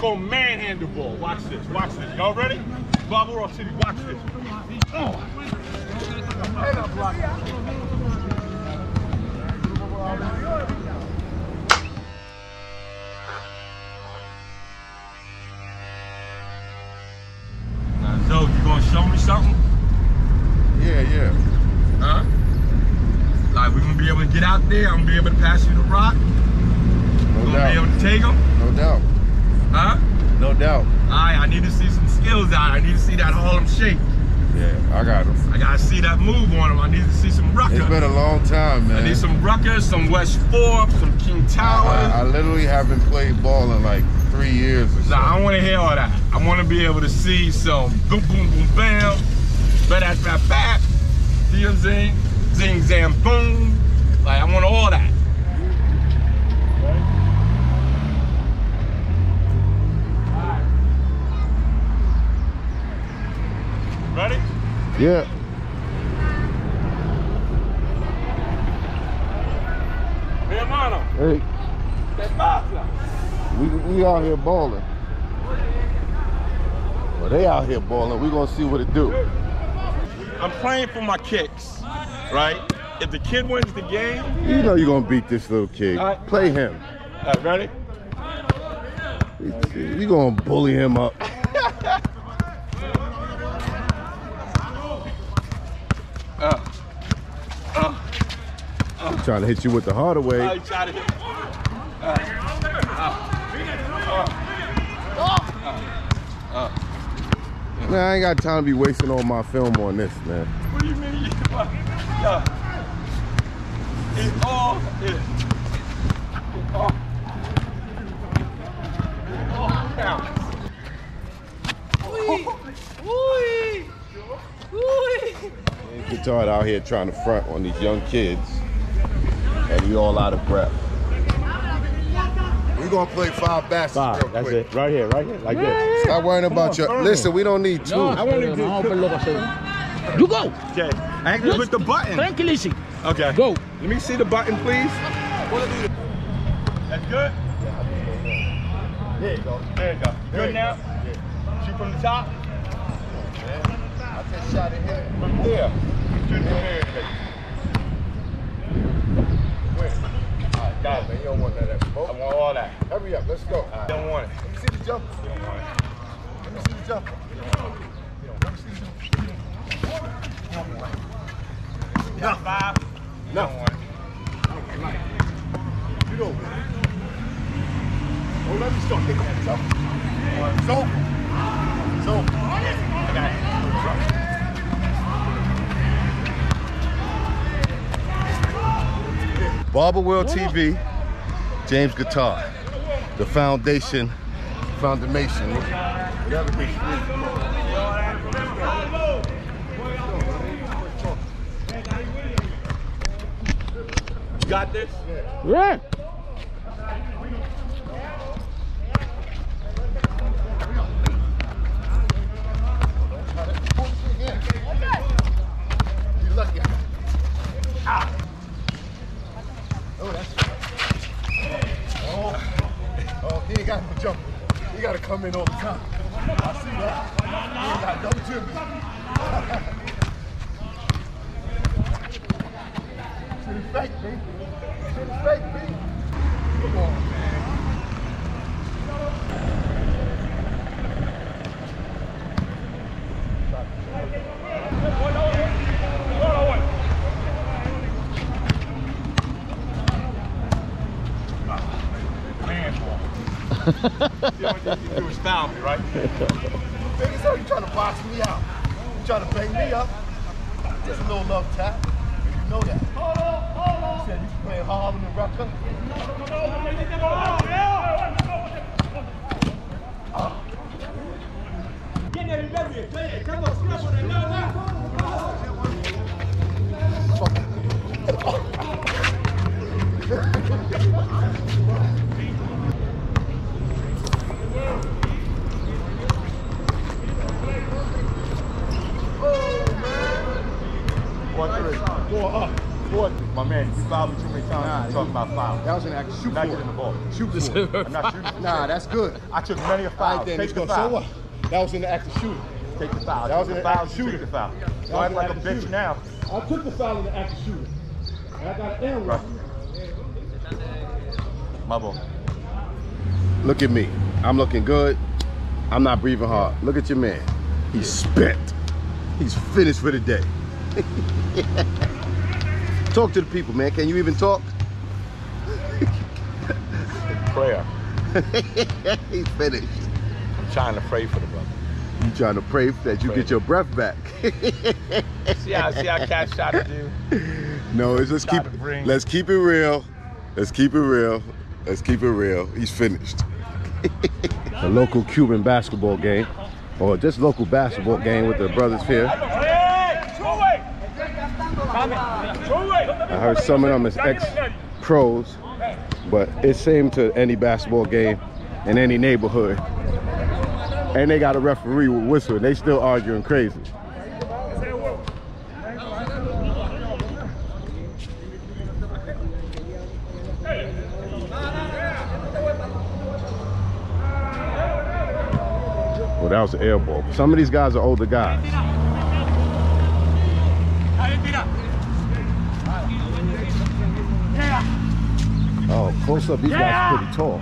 Called manhandle ball. Watch this. Watch this. Y'all ready? Bobble Rock City. Watch this. Oh. Head up, block. Now, Zoe, you gonna show me something? Yeah, yeah. Huh? Like we gonna be able to get out there. I'm gonna be able to pass you the rock. No gonna be able to take them. No doubt. Huh? No doubt. Right, I need to see some skills out. I need to see that Harlem shake. Yeah, I got him. I gotta see that move on him. I need to see some rucker. It's been a long time, man. I need some ruckers, some West Fourth, some King Towers. I, I literally haven't played ball in like three years or so. Nah, I want to hear all that. I want to be able to see some boom, boom, boom, bam, bap, bap, bap, bap. See what I'm saying? Zing, zam, boom. Like, I want all that. Ready? Yeah. Mi hermano, Hey, ¿qué pasa? we, we out here balling. Well, they out here balling. We gonna see what it do. I'm playing for my kicks, right? If the kid wins the game, You know you're gonna beat this little kid. Right. Play him. all right, ready? We gonna bully him up. Uh, uh, I'm trying to hit you with the harder way. I try to hit. Man, I ain't got time to be wasting all my film on this, man. What do you mean? Yeah. It's all it. It's all. It all counts. Gautard out here trying to front on these young kids, and he all out of breath. We're gonna play five baskets real Five. That's quick. it. Right here. Right here. Like this. Stop worrying about your. on. Listen, we don't need two. I want to do. You go. Okay. I actually put the button. Tranquilísimo. Okay. Go. Let me see the button, please. That's good. There you go. There you go. You good now? Shoot from the top. I take a shot in here. From here. Shoot from here. Where? Right, got Man, you don't want none of that I want all that. Hurry up, let's go. I don't want it. Let me see the jumper. I don't want it. Let me see the jumper. Let me see the Got five? No. I don't want it. Get over here. Don't let me start hitting that jumper. It's over. It's over. I got it. Barber World TV, James Gautard, the foundation, foundation. You got this? Yeah. the only thing you can do is foul me, right? Big as you trying to box me out. You're trying to bang me up. Just a little love tap. You know that. Hold on, hold on. You said you playing Harlem and Rucker. Fuck. My man, you fouled me too many times. Nah, talking about foul. That was an act. Shoot not getting the ball. Shoot for it. I'm not shooting Nah, that's good. I took many a foul. Right, Take the foul. So what? That was in the act of shooting. Take the foul. That was in the foul shooting. Take the foul. Don't act like a bitch now. I took the foul in the act of shooting. And I got an error. Right. My ball. Look at me. I'm looking good. I'm not breathing hard. Look at your man. He's spent. He's finished for the day. talk to the people, man. Can you even talk? Prayer. He's finished. I'm trying to pray for the brother. You trying to pray that you get your breath back. See how see how Cat shot at you? no, it's just keep. Try to bring- Let's keep it real. Let's keep it real. Let's keep it real. He's finished. A local Cuban basketball game, or just local basketball game with the brothers here. I heard some of them is ex-pros, but it's same to any basketball game in any neighborhood. And they got a referee with whistle, and they still arguing crazy. Well, that was an air ball. Some of these guys are older guys. Oh, close up, these guys are pretty tall.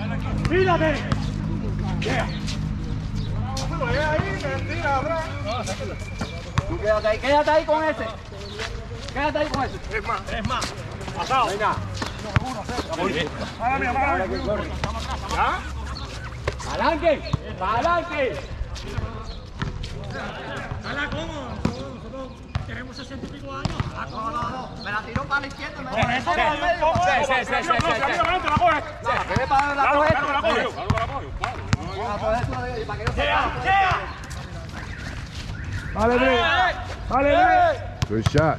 Tú quédate ahí, quédate ahí con ese. Quédate ahí con ese. Es más, es más. Pasado. Venga. ¡Adelante! ¡Adelante! Me la tiró para la izquierda. Me la tiró para el medio. Sí, sí, sí, sí, sí. No, que ve para la coge. La coge tú, para que no se Good shot.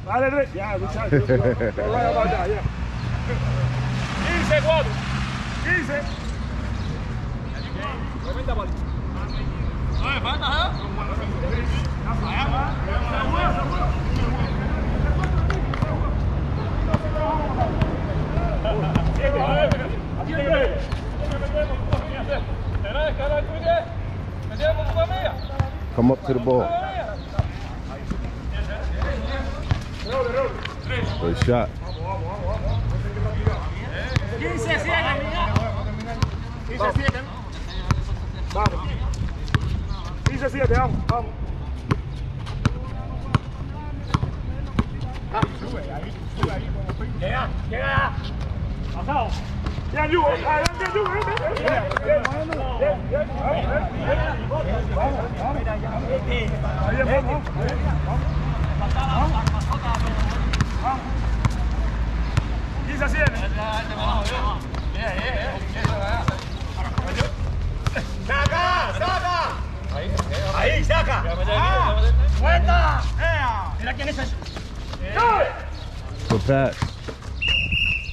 Come up to the ball. Good shot. With that,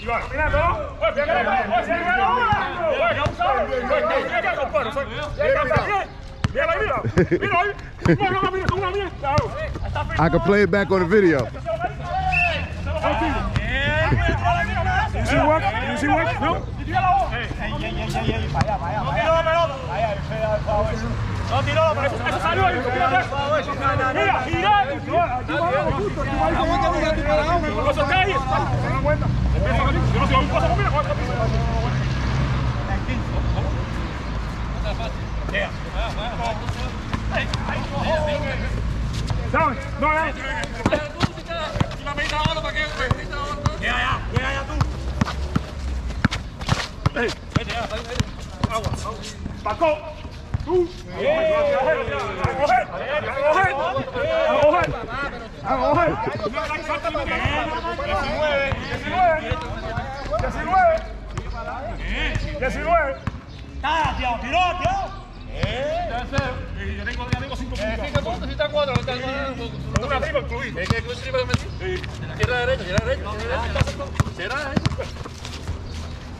Ivan, cuidado, ¿no? Oye, pégale, oye, se ganó ahora. Oye, no I can play it back on the video. No. No No. Hey! Hey, der! Aua! Aua! Backo!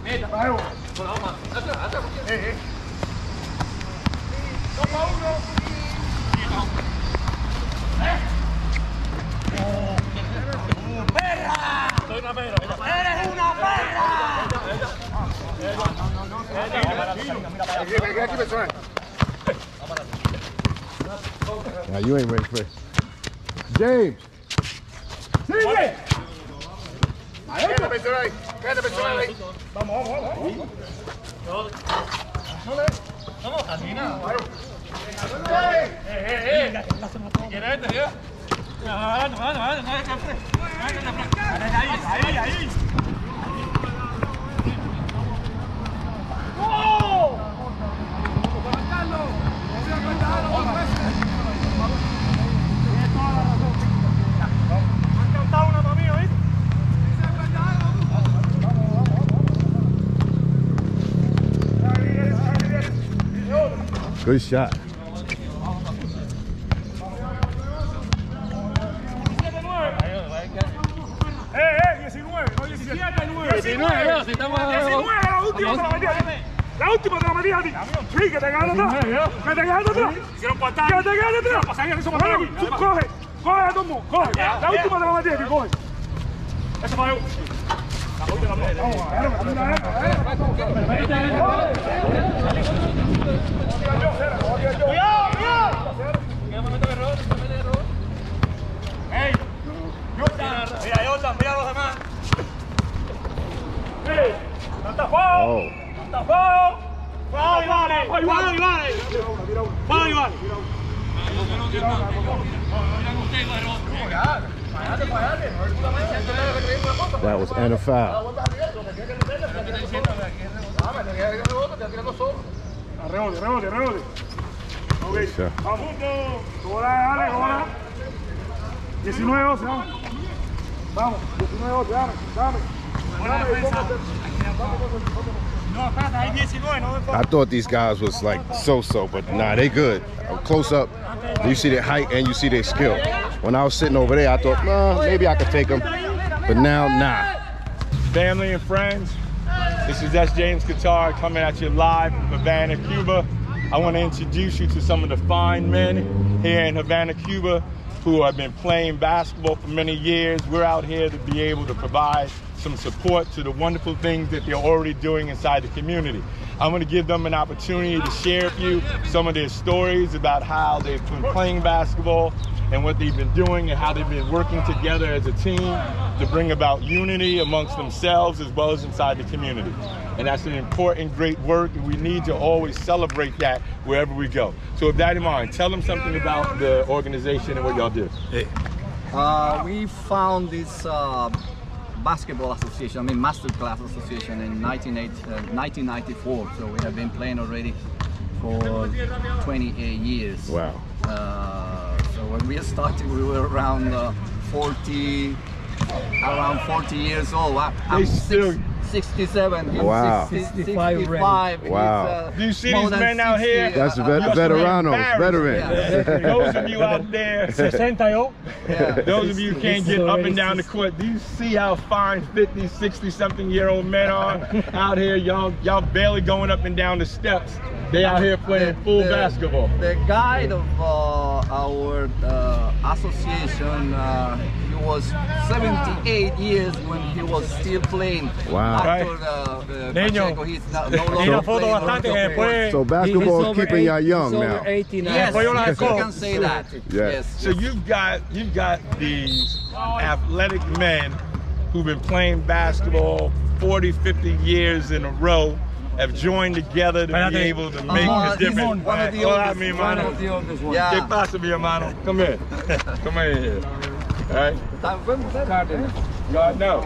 Mira, vamos. Vamos, vamos. Eh, eh. You ain't ready for James. Quédate, Benson, ahí. Quédate, Benson, ahí. Good shot. Eh, eh, 19, no 17, 9. 19, la última te la metí a ti. Sí, que te atrás. Te atrás. Que te atrás. Todo coge. La última te la metí a. Eso fue Cuidado, cuidado. Ey, Jordan. Mira, Jordan, mira a los demás. Ey, no tapado. Oh. No That was and a foul. Rebote, rebote, rebote. Ok, vamos. Hola, dale, hola. 19, 12, vamos. Vamos, 19, 12, dame, dame. No, espérate, hay 19, no me I thought these guys was like so-so, but nah, they good. Close up, you see their height and you see their skill. When I was sitting over there, I thought, nah, maybe I could take them. But now, nah. family and friends. This is S. James Gautard coming at you live from Havana, Cuba. I want to introduce you to some of the fine men here in Havana, Cuba, who have been playing basketball for many years. We're out here to be able to provide some support to the wonderful things that they're already doing inside the community. I'm going to give them an opportunity to share with you some of their stories about how they've been playing basketball and what they've been doing and how they've been working together as a team to bring about unity amongst themselves as well as inside the community. And that's an important, great work, and we need to always celebrate that wherever we go. So with that in mind, tell them something about the organization and what y'all do. Uh, we found this uh, basketball association, I mean masterclass association in 1980, uh, 1994. So we have been playing already for 28 years. Wow. When we started, we were around uh, 40, around 40 years old. I- I'm They still- six- 67. Wow. 65 65. Wow. uh, Do you see these than men out here? That's uh, a vet- You're veteranos, embarrassed. veteran. Those of you out there, 60. Yeah. those of you who can't get up and down the court, do you see how fine 50, 60 something year old men are out here? Y'all, y'all barely going up and down the steps. They out here playing The- full the- basketball. The guide of uh, our uh, association, uh, he was 78 years when he was still playing. Wow. After the, the Niño. Pacheco, he's no, no longer Una foto playing. bastante que después. So basketball is keeping y'all young he's now. Over 80 now. Yes, Después yo yes, you cojo. can say that. Yes. So you've got you've got these athletic men who've been playing basketball 40, 50 years in a row, have joined together to be Espérate. able to make Uh, a difference. one of the Hola, oldest, mi one hermano. of the oldest ones. ¿Qué Yeah. pasa, mi hermano? Come here. Come here. All right. No.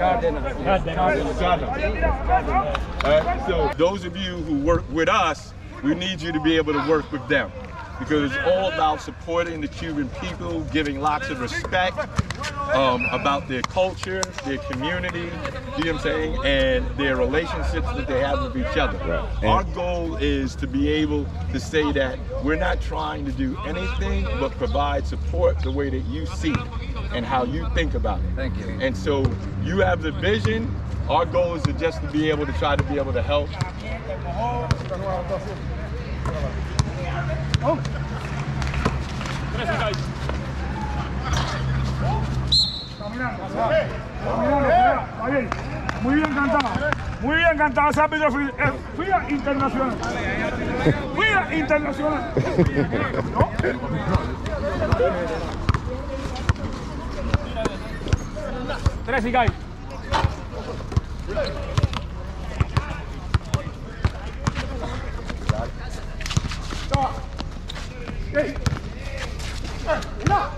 All right, so those of you who work with us, we need you to be able to work with them because it's all about supporting the Cuban people, giving lots of respect um, about their culture, their community, you know what I'm saying, and their relationships that they have with each other. Right. Our goal is to be able to say that we're not trying to do anything but provide support the way that you see it and how you think about it. Thank you. And so you have the vision. Our goal is to just to be able to try to be able to help. Caminando, caminando, está bien. Muy bien cantado. Muy bien cantado ese árbitro fui- eh, FIBA internacional. FIBA internacional. ¿No? Tres y cae. Toma. Ey. Eh, mira.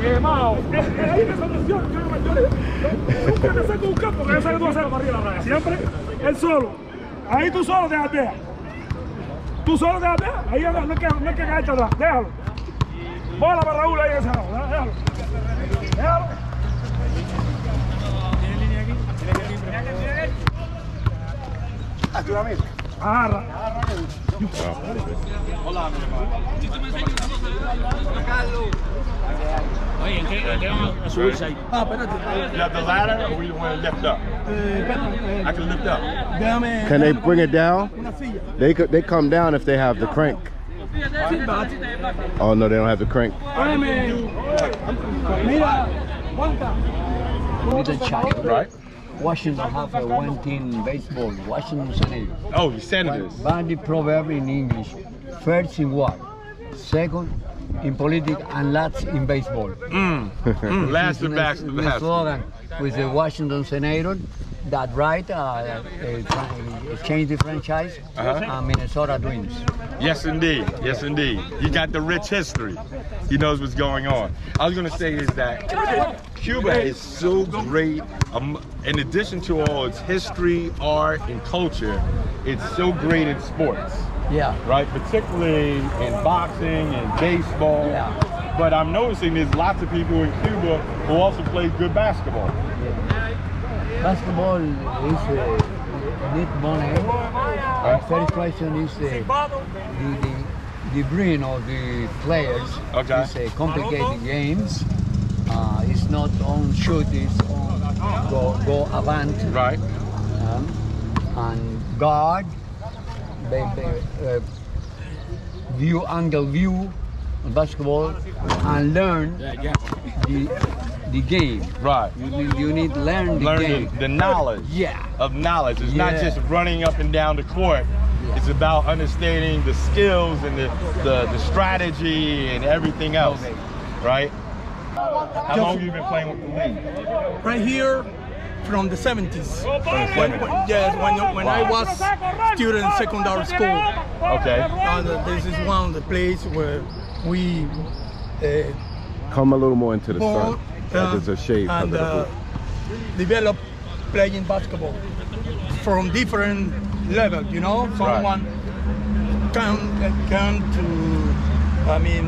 Quemado. Eh, Ahí me solución. Nunca te saco un campo porque yo sé que tú vas a hacer para arriba la raya. Siempre él solo. Ahí tú solo te aldea. Tú solo te aldea. Ahí no no es que, no es que caerte atrás. Déjalo. Bola para Raúl ahí en ese lado. Déjalo. Déjalo. Agarra. You have the ladder or we want to lift up? I can lift up. Can they bring it down? They could. They come down if they have the crank. Oh no, they don't have the crank. Right? Washington have a one team baseball, Washington Senators. Oh, you senators. But the proverb in English, first in what? Second in politics and last in baseball. Mm, last This and back the the slogan with the Washington Senator that right uh, uh, uh, change the franchise Uh-huh. and Minnesota Twins. Yes, indeed. Yes, indeed. You got the rich history. He knows what's going on. I was going to say is that Cuba is so great. Um, in addition to all its history, art, and culture, it's so great in sports, Yeah. right? Particularly in boxing and baseball. Yeah. But I'm noticing there's lots of people in Cuba who also play good basketball. Basketball is uh, need money. And first question is uh, the, the, the brain of the players. Okay. It's a complicated games. Uh, it's not on shoot, it's on go, go avant. Right. um, and guard, the, the, uh, view angle view basketball, and learn the, the game. Right. You need, you need to learn the Learn game. the, the knowledge. Yeah. of knowledge. It's not just running up and down the court. It's about understanding the skills and the, the, the strategy and everything else, Okay. right? How long have you been playing with the league? right here from the 70s. When, when- yes, when, when I was student in secondary school. Okay. And uh, this is one of the places where we uh, Come a little more into the born Like it's a shade. and uh, develop playing basketball from different levels. You know, someone can can to, I mean,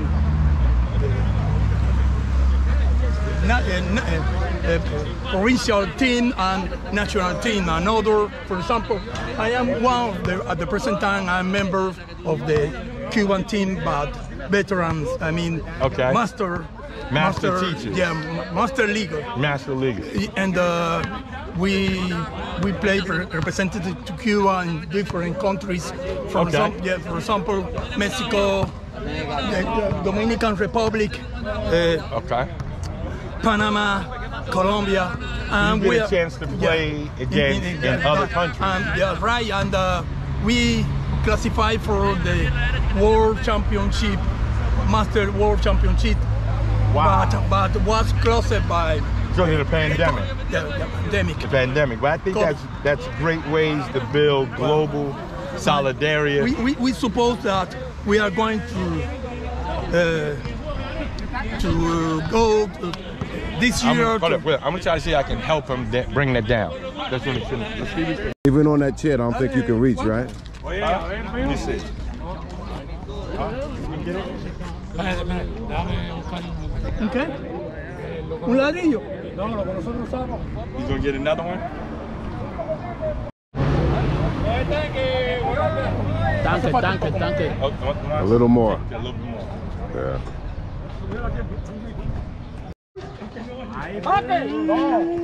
uh, na- uh, uh, provincial team and national team. Another, for example, I am one of the, at the present time, I'm member of the Cuban team, but veterans, I mean, Okay. master, Master teachers. Yeah, master league. Master League. And uh, we we play re- representative to Cuba in different countries. For, Okay. example, yeah, for example, Mexico, the, Dominican Republic, uh, Okay. Panama, Colombia, and get we a chance to play against in other countries. And, yeah, right. And uh, we classified for the World Championship, Master World Championship. Wow. But, but was closed by Because of the pandemic. the, the pandemic. The pandemic. But I think Cool. that's that's great ways to build global solidarity. we, we, we suppose that we are going to uh, to go to this I'm, year. hold to- up, wait, I'm gonna try to see if I can help him da- bring that down. That's what it's Even on that chair, I don't think you can reach, right? Let me see. Okay. Un ladrillo. You gonna get another one? Tanque, tanque, tanque. Oh, one- one- A little more. A little more. Yeah. Haciendo oh. historia,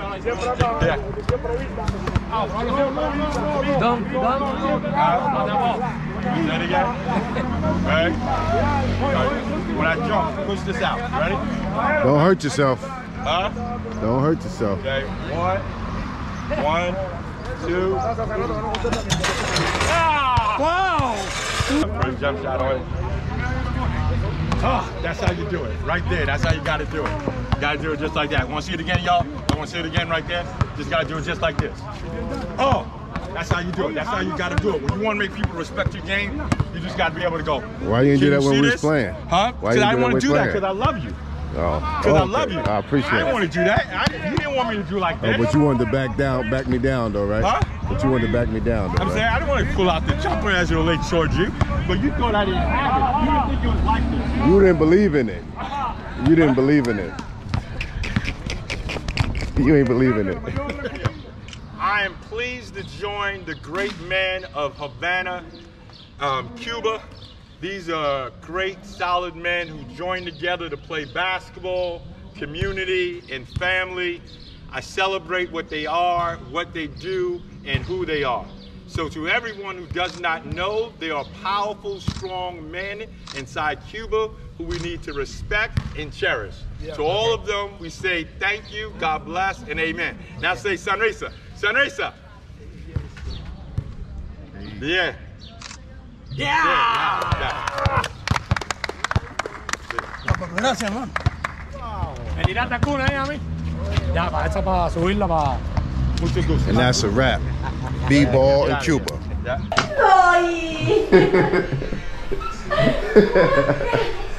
combinada. Siempre anda, siempre vista. Don't, don't. It again. Right? When I jump, push this out. Ready? Don't hurt yourself. Huh? Don't hurt yourself. Okay. One. One. Two. Wow! First jump shot on it. Ah, that's how you do it. Right there. That's how you gotta do it. You gotta do it just like that. Want to see it again, y'all? I want to see it again right there. Just gotta do it just like this. Oh, that's how you do it. That's how you gotta do it. When you want to make people respect your game, you just gotta be able to go. Why you didn't do that when we was this? playing? Huh? Why Because I want do to do that that when we because I love you. Oh, Because I okay. love you. I appreciate it. I didn't want to do that. I, you didn't want me to do like Oh, that. but you wanted to back down, back me down though, right? Huh? But you wanted to back me down though, I'm saying? I didn't want to pull out the chopper as it relates towards you, but you thought I didn't have it. You didn't think it was like this. You didn't believe in it. You didn't believe in it. You ain't believe in it. I am pleased to join the great men of Havana, um, Cuba. These are great, solid men who join together to play basketball, community, and family. I celebrate what they are, what they do, and who they are. So to everyone who does not know, they are powerful, strong men inside Cuba who we need to respect and cherish. To all of them, we say thank you, God bless, and amen. Now say Sanresa. Sanresa. Yeah. Yeah. Gracias, hermano. ¿Me tiraste a cuna ahí ¿eh, a mí? Ya, para esa, para subirla, para... And that's a wrap. B-ball in Cuba.